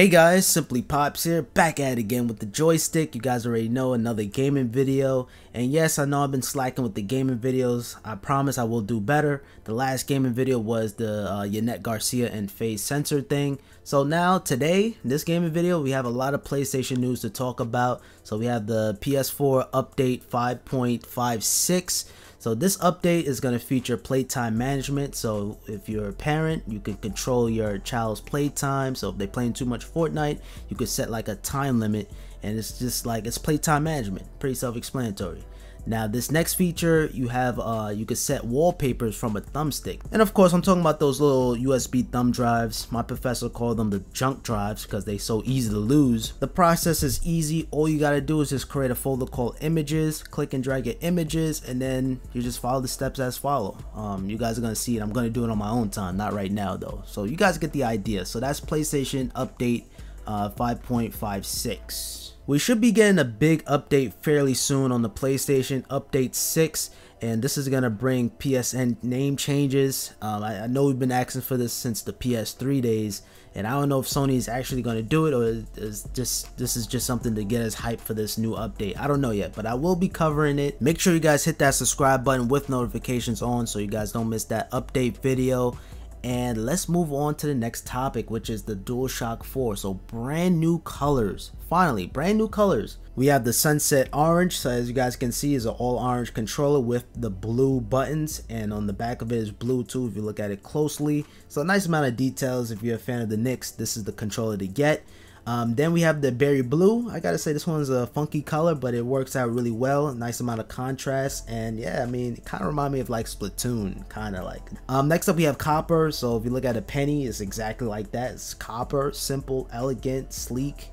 Hey guys, Simply Pops here, back at it again with the joystick. You guys already know another gaming video. And yes, I know I've been slacking with the gaming videos. I promise I will do better. The last gaming video was the uh, Yanet Garcia and FaZe Censor thing. So now, today, this gaming video, we have a lot of PlayStation news to talk about. So we have the PS4 update 5.56. So this update is going to feature playtime management. So if you're a parent, you can control your child's playtime. So if they're playing too much Fortnite, you could set like a time limit and it's just like it's playtime management. Pretty self-explanatory. Now this next feature you have uh you can set wallpapers from a thumbstick. And of course I'm talking about those little USB thumb drives. My professor called them the junk drives because they so easy to lose. The process is easy. All you gotta do is just create a folder called images, click and drag your images, and then you just follow the steps as follow. Um you guys are gonna see it. I'm gonna do it on my own time, not right now though. So you guys get the idea. So that's PlayStation update uh 5.56. We should be getting a big update fairly soon on the PlayStation Update 6 and this is going to bring PSN name changes. Um, I, I, know we've been asking for this since the PS3 days and I don't know if Sony is actually going to do it or is just this is just something to get us hyped for this new update. I don't know yet, but I will be covering it. Make sure you guys hit that subscribe button with notifications on so you guys don't miss that update video and let's move on to the next topic, which is the DualShock 4. So brand new colors. Finally, brand new colors. We have the Sunset Orange. So as you guys can see, is an all orange controller with the blue buttons. And on the back of it is blue too, if you look at it closely. So a nice amount of details. If you're a fan of the Knicks, this is the controller to get. Um, then we have the berry blue. I gotta say this one's a funky color, but it works out really well. Nice amount of contrast, and yeah, I mean, it kind of remind me of like Splatoon, kind of like. Um, next up we have copper. So if you look at a penny, it's exactly like that. It's copper, simple, elegant, sleek.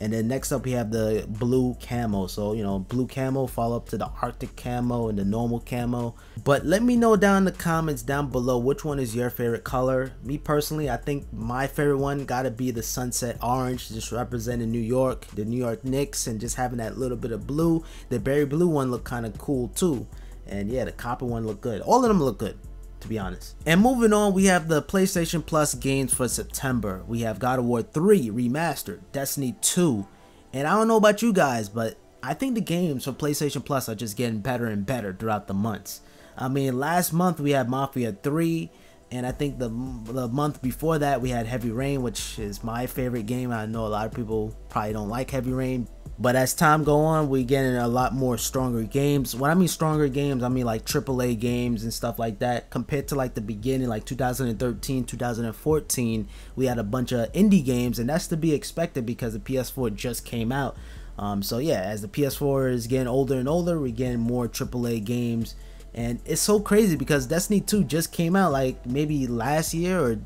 And then next up we have the blue camo. So, you know, blue camo follow up to the Arctic camo and the normal camo. But let me know down in the comments down below which one is your favorite color. Me personally, I think my favorite one gotta be the sunset orange, just representing New York, the New York Knicks, and just having that little bit of blue. The berry blue one look kind of cool too. And yeah, the copper one look good. All of them look good to be honest. And moving on, we have the PlayStation Plus games for September. We have God of War 3 Remastered, Destiny 2, and I don't know about you guys, but I think the games for PlayStation Plus are just getting better and better throughout the months. I mean, last month we had Mafia 3, and I think the the month before that we had Heavy Rain, which is my favorite game. I know a lot of people probably don't like Heavy Rain, but as time go on, we getting a lot more stronger games. When I mean stronger games, I mean like AAA games and stuff like that. Compared to like the beginning, like 2013, 2014, we had a bunch of indie games, and that's to be expected because the PS4 just came out. Um, so yeah, as the PS4 is getting older and older, we're getting more AAA games and it's so crazy because Destiny 2 just came out like maybe last year or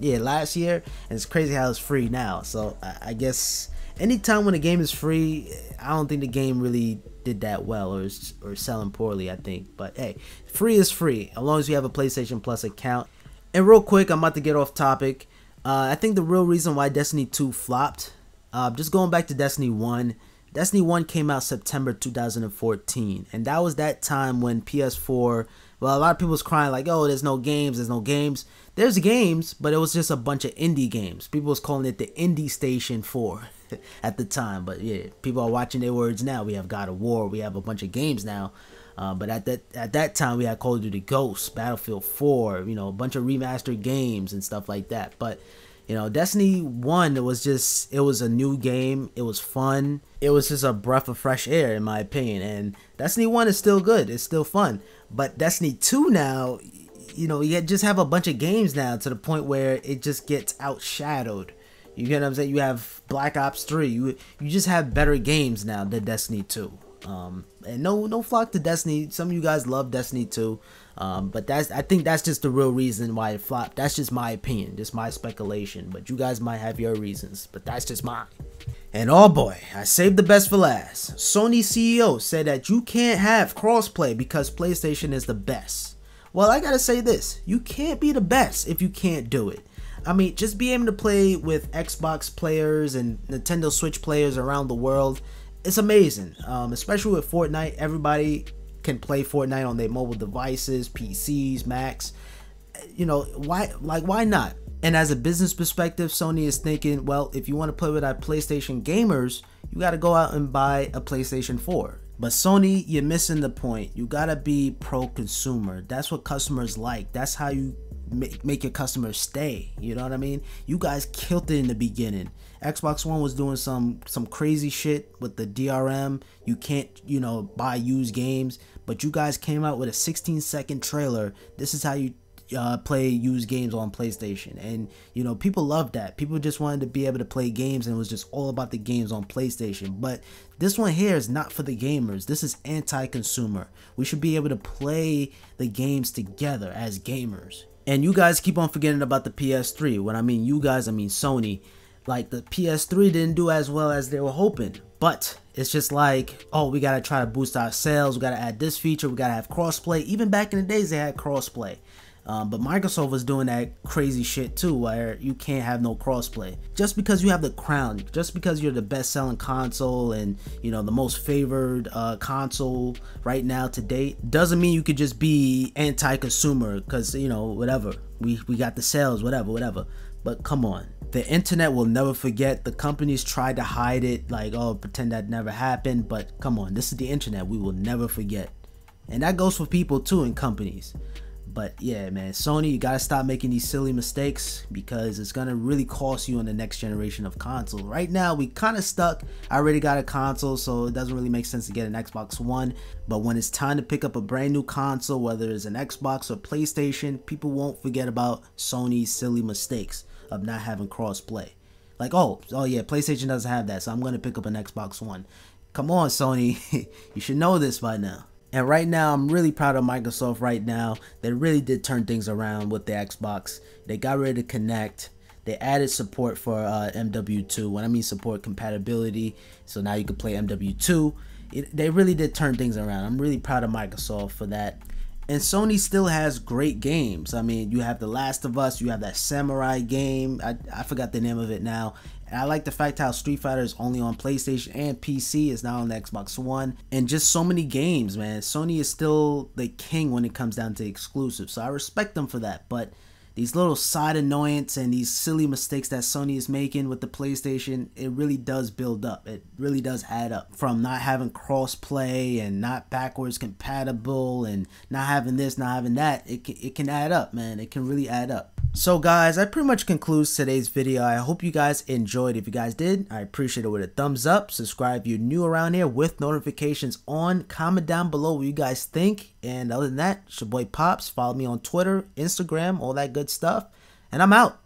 yeah last year and it's crazy how it's free now. So I, guess anytime when a game is free I don't think the game really did that well or is, or selling poorly I think. But hey free is free as long as you have a PlayStation Plus account. And real quick I'm about to get off topic. Uh, I think the real reason why Destiny 2 flopped uh, just going back to Destiny 1 Destiny 1 came out September 2014, and that was that time when PS4, well, a lot of people was crying like, oh, there's no games, there's no games. There's games, but it was just a bunch of indie games. People was calling it the Indie Station 4 at the time, but yeah, people are watching their words now. We have God of War, we have a bunch of games now. Uh, but at that at that time, we had Call of Duty Ghosts, Battlefield 4, you know, a bunch of remastered games and stuff like that. But you know, Destiny 1 it was just it was a new game. It was fun. It was just a breath of fresh air in my opinion. And Destiny 1 is still good. It's still fun. But Destiny 2 now, you know, you just have a bunch of games now to the point where it just gets outshadowed. You get what I'm saying? You have Black Ops 3. You you just have better games now than Destiny 2. Um, and no no flock to Destiny. Some of you guys love Destiny too, Um, but that's I think that's just the real reason why it flopped. That's just my opinion, just my speculation. But you guys might have your reasons, but that's just mine. And oh boy, I saved the best for last. Sony CEO said that you can't have crossplay because PlayStation is the best. Well, I gotta say this: you can't be the best if you can't do it. I mean, just be able to play with Xbox players and Nintendo Switch players around the world. It's amazing, um, especially with Fortnite. Everybody can play Fortnite on their mobile devices, PCs, Macs. You know, why like why not? And as a business perspective, Sony is thinking, well, if you want to play with our PlayStation gamers, you got to go out and buy a PlayStation 4. But Sony, you're missing the point. You got to be pro consumer. That's what customers like. That's how you make, make your customers stay. You know what I mean? You guys killed it in the beginning. Xbox One was doing some some crazy shit with the DRM. You can't, you know, buy used games, but you guys came out with a 16 second trailer. This is how you uh, play used games on PlayStation, and you know people loved that. People just wanted to be able to play games, and it was just all about the games on PlayStation. But this one here is not for the gamers. This is anti-consumer. We should be able to play the games together as gamers. And you guys keep on forgetting about the PS3. When I mean you guys, I mean Sony. Like the PS3 didn't do as well as they were hoping. But it's just like, oh, we gotta try to boost our sales. We gotta add this feature. We gotta have crossplay. Even back in the days, they had crossplay. Um, but Microsoft was doing that crazy shit too, where you can't have no crossplay. Just because you have the crown, just because you're the best-selling console and you know the most favored uh, console right now to date, doesn't mean you could just be anti-consumer. Because you know whatever, we we got the sales, whatever, whatever. But come on, the internet will never forget. The companies tried to hide it, like oh, pretend that never happened. But come on, this is the internet. We will never forget, and that goes for people too in companies. But yeah, man, Sony, you gotta stop making these silly mistakes because it's gonna really cost you in the next generation of console. Right now, we kind of stuck. I already got a console, so it doesn't really make sense to get an Xbox One. But when it's time to pick up a brand new console, whether it's an Xbox or PlayStation, people won't forget about Sony's silly mistakes of not having crossplay. Like, oh, oh yeah, PlayStation doesn't have that, so I'm gonna pick up an Xbox One. Come on, Sony, you should know this by now. And right now, I'm really proud of Microsoft right now. They really did turn things around with the Xbox. They got ready to Kinect. They added support for uh, MW2. When I mean support, compatibility. So now you can play MW2. It, they really did turn things around. I'm really proud of Microsoft for that. And Sony still has great games. I mean, you have The Last of Us, you have that Samurai game. I, I forgot the name of it now. And I like the fact how Street Fighter is only on PlayStation and PC, is now on the Xbox One, and just so many games, man. Sony is still the king when it comes down to exclusives, so I respect them for that. But these little side annoyance and these silly mistakes that Sony is making with the PlayStation, it really does build up. It really does add up. From not having crossplay and not backwards compatible and not having this, not having that, it can, it can add up, man. It can really add up. So guys, that pretty much concludes today's video. I hope you guys enjoyed. If you guys did, I appreciate it with a thumbs up. Subscribe if you're new around here with notifications on. Comment down below what you guys think. And other than that, it's your boy Pops. Follow me on Twitter, Instagram, all that good stuff. And I'm out.